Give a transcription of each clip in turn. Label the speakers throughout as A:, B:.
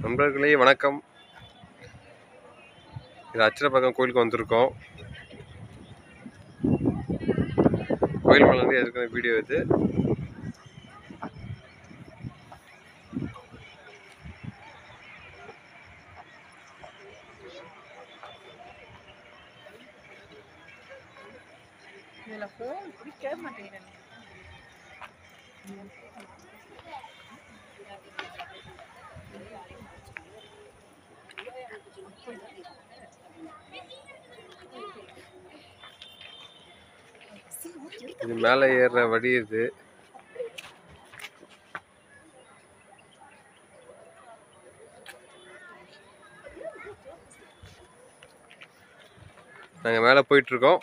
A: நண்பர்களே வணக்கம். இது அச்சரப்பக்கம் கோயிலுக்கு வந்திருக்கோம். கோயில் மேலேருந்து எடுக்கிற வீடியோ இது.
B: மாட்டேங்கிறேன்
A: இது மேலே ஏறுற வழி இது. நாங்கள் மேலே போயிட்டுருக்கோம்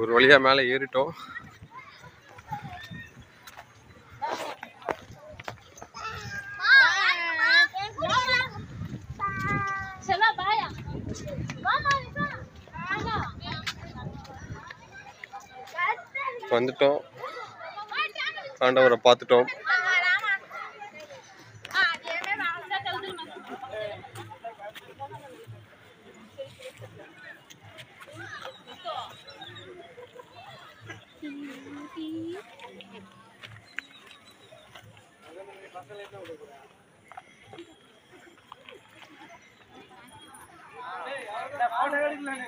A: ஒரு வழியாக மேலே ஏறிட்டோம். வந்துட்டோம். ஆண்டவரை பார்த்துட்டோம்.
C: போட்டோ எடுக்கலானே